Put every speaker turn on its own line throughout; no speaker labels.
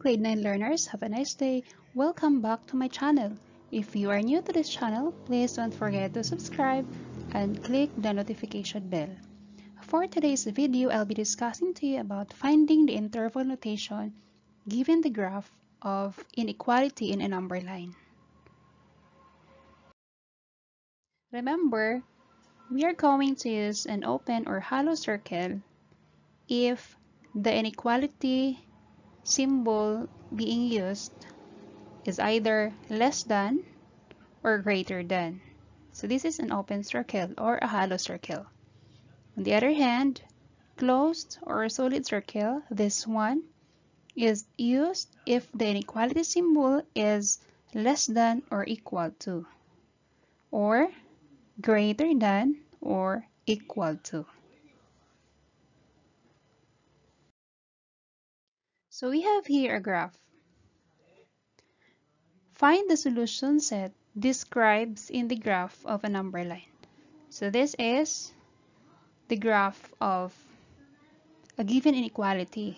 Grade 9 learners, have a nice day. Welcome back to my channel. If you are new to this channel, please don't forget to subscribe and click the notification bell. For today's video, I'll be discussing to you about finding the interval notation given the graph of inequality in a number line. Remember, we are going to use an open or hollow circle if the inequality symbol being used is either less than or greater than. So this is an open circle or a hollow circle. On the other hand, closed or a solid circle, this one is used if the inequality symbol is less than or equal to or greater than or equal to. So we have here a graph. Find the solution set describes in the graph of a number line. So this is the graph of a given inequality.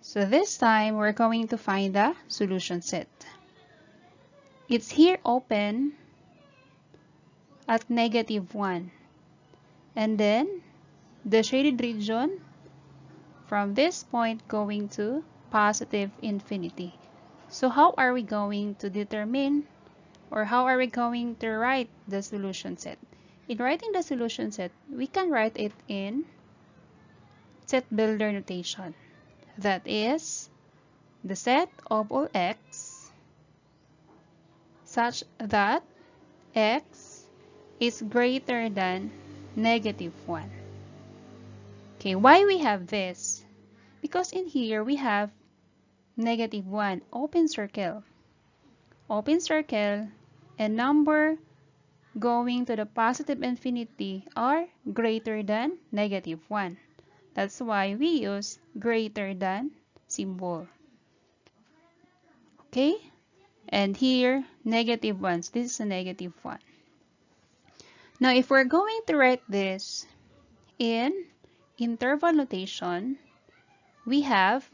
So this time we're going to find the solution set. It's here open at negative 1. And then the shaded region from this point going to positive infinity. So how are we going to determine or how are we going to write the solution set? In writing the solution set, we can write it in set builder notation. That is the set of all x such that x is greater than negative 1. Okay, why we have this? Because in here we have negative 1, open circle. Open circle and number going to the positive infinity are greater than negative 1. That's why we use greater than symbol. Okay? And here, negative 1. This is a negative 1. Now, if we're going to write this in interval notation, we have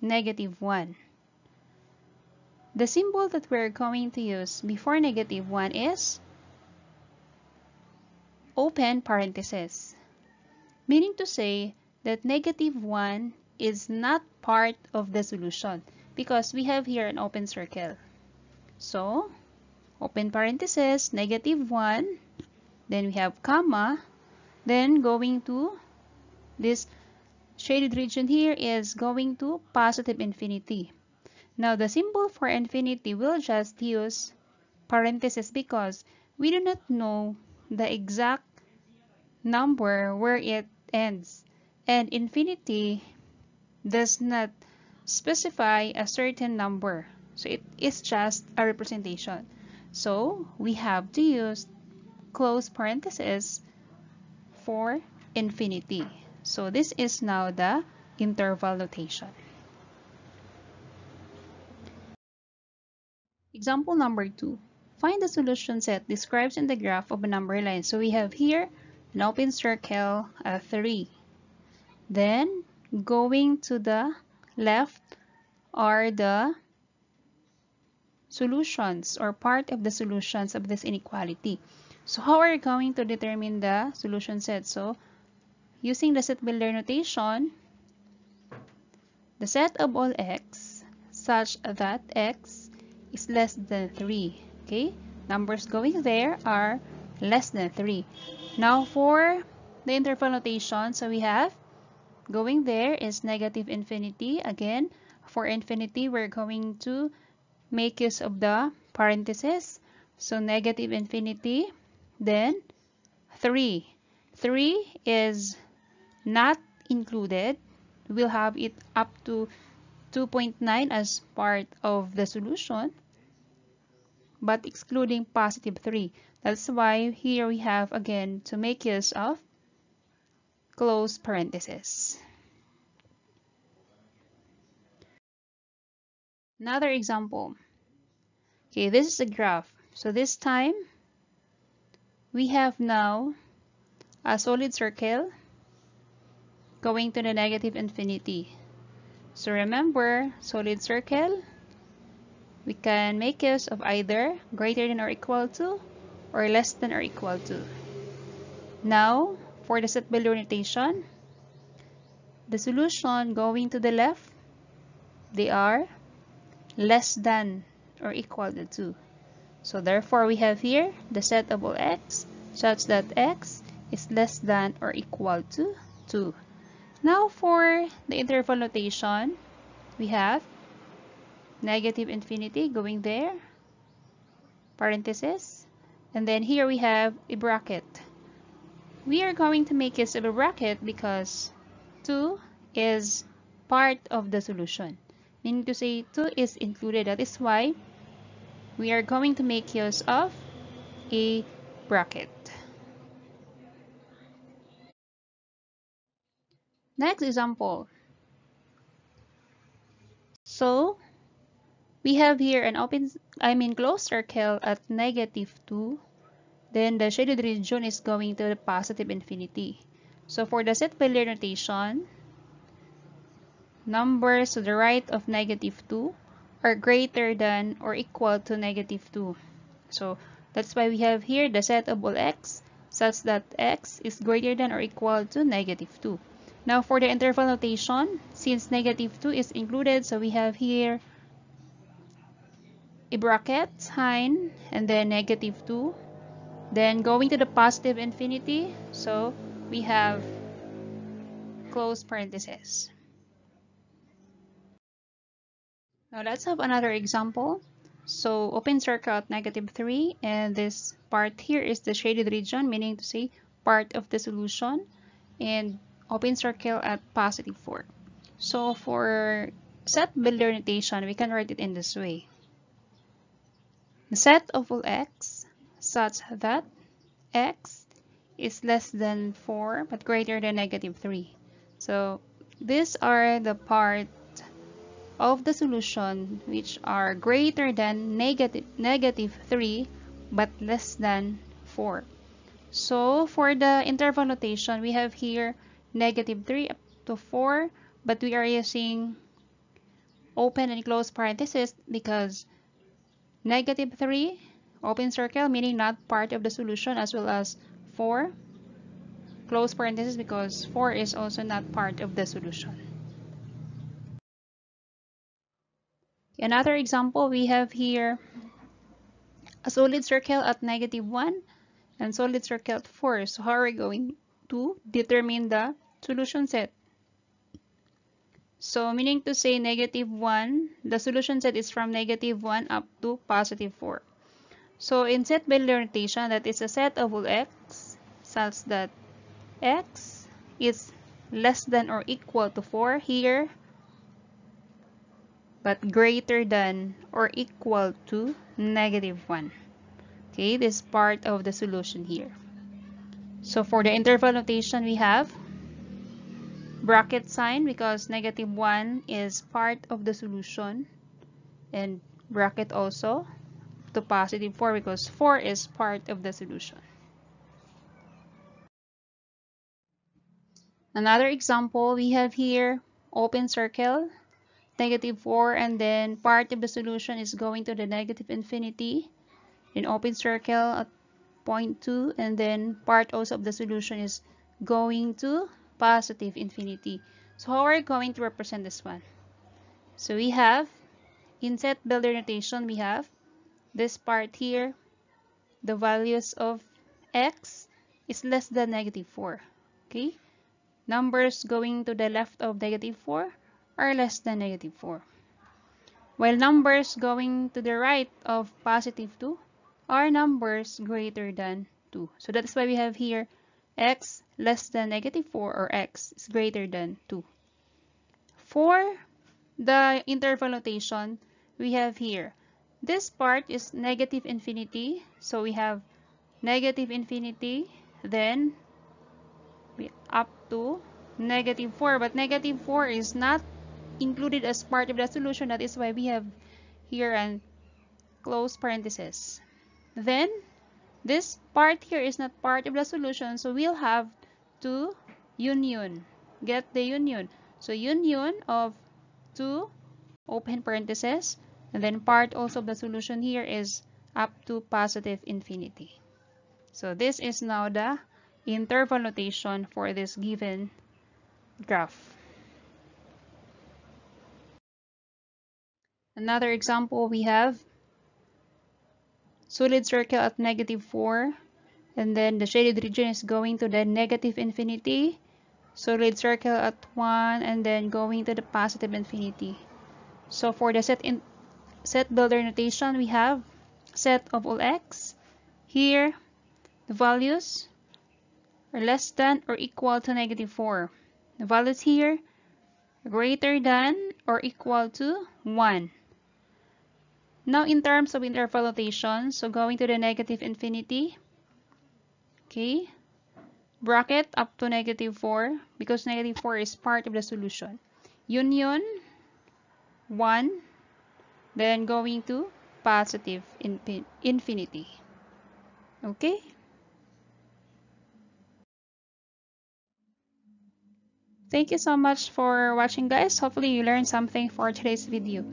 negative 1. The symbol that we're going to use before negative 1 is open parenthesis, meaning to say that negative 1 is not part of the solution because we have here an open circle. So, open parenthesis, negative 1, then we have comma, then going to this shaded region here is going to positive infinity. Now the symbol for infinity will just use parentheses because we do not know the exact number where it ends. And infinity does not specify a certain number. So it is just a representation. So we have to use close parentheses for infinity so this is now the interval notation. Example number 2. Find the solution set described in the graph of a number line. So we have here an open circle, a 3. Then going to the left are the solutions or part of the solutions of this inequality. So how are we going to determine the solution set? So Using the set builder notation, the set of all x such that x is less than 3. Okay, numbers going there are less than 3. Now for the interval notation, so we have going there is negative infinity. Again, for infinity, we're going to make use of the parenthesis. So negative infinity, then 3. 3 is not included, we'll have it up to 2.9 as part of the solution, but excluding positive 3. That's why here we have again to make use of close parentheses. Another example. Okay, this is a graph. So this time, we have now a solid circle going to the negative infinity. So remember, solid circle, we can make use of either greater than or equal to or less than or equal to. Now, for the set builder notation, the solution going to the left, they are less than or equal to 2. So therefore, we have here the set of all x such that x is less than or equal to 2. Now for the interval notation, we have negative infinity going there, parenthesis, and then here we have a bracket. We are going to make use of a bracket because 2 is part of the solution. Meaning to say 2 is included. That is why we are going to make use of a bracket. Next example. So, we have here an open, I mean closed circle at negative 2. Then the shaded region is going to the positive infinity. So for the set builder notation, numbers to the right of negative 2 are greater than or equal to negative 2. So that's why we have here the set of all x such that x is greater than or equal to negative 2. Now for the interval notation, since negative 2 is included, so we have here a bracket sign and then negative 2 then going to the positive infinity so we have close parenthesis. Now let's have another example. So open circle at negative 3 and this part here is the shaded region meaning to say part of the solution. And open circle at positive 4 so for set builder notation we can write it in this way the set of all x such that x is less than 4 but greater than negative 3. So these are the part of the solution which are greater than negative, negative 3 but less than 4. So for the interval notation, we have here negative 3 up to 4 but we are using open and close parenthesis because Negative 3, open circle, meaning not part of the solution, as well as 4, close parenthesis, because 4 is also not part of the solution. Another example, we have here a solid circle at negative 1 and solid circle at 4. So how are we going to determine the solution set? So meaning to say negative 1, the solution set is from negative 1 up to positive 4. So in set builder notation, that is a set of all x such that x is less than or equal to 4 here, but greater than or equal to negative 1. Okay, this part of the solution here. So for the interval notation, we have bracket sign because negative 1 is part of the solution and bracket also to positive 4 because 4 is part of the solution. Another example we have here open circle negative 4 and then part of the solution is going to the negative infinity in open circle at point 2 and then part also of the solution is going to positive infinity. So how are we going to represent this one? So we have, in set builder notation, we have this part here, the values of x is less than negative 4. Okay? Numbers going to the left of negative 4 are less than negative 4. While numbers going to the right of positive 2 are numbers greater than 2. So that's why we have here x less than negative 4 or x is greater than 2. For the interval notation, we have here, this part is negative infinity. So we have negative infinity, then we up to negative 4. But negative 4 is not included as part of the solution. That is why we have here an close parenthesis. Then this part here is not part of the solution, so we'll have to union. Get the union. So union of 2 open parentheses and then part also of the solution here is up to positive infinity. So this is now the interval notation for this given graph. Another example we have solid circle at negative 4 and then the shaded region is going to the negative infinity solid circle at 1 and then going to the positive infinity. So for the set in set builder notation we have set of all x. Here the values are less than or equal to negative 4. The values here greater than or equal to 1. Now in terms of interval notation, so going to the negative infinity, okay, bracket up to negative 4 because negative 4 is part of the solution. Union 1, then going to positive infinity. Okay? Thank you so much for watching guys. Hopefully you learned something for today's video.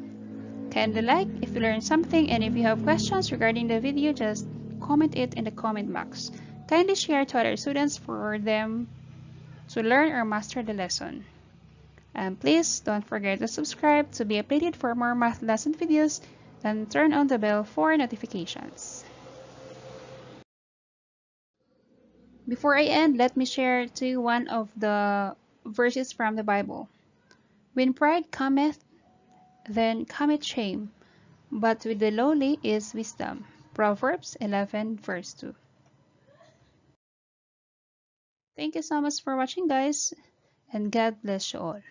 Kindly like if you learned something and if you have questions regarding the video, just comment it in the comment box. Kindly share to other students for them to learn or master the lesson. And please don't forget to subscribe to be updated for more math lesson videos and turn on the bell for notifications. Before I end, let me share to you one of the verses from the Bible. When pride cometh, then cometh shame, but with the lowly is wisdom. Proverbs 11 verse 2. Thank you so much for watching guys and God bless you all.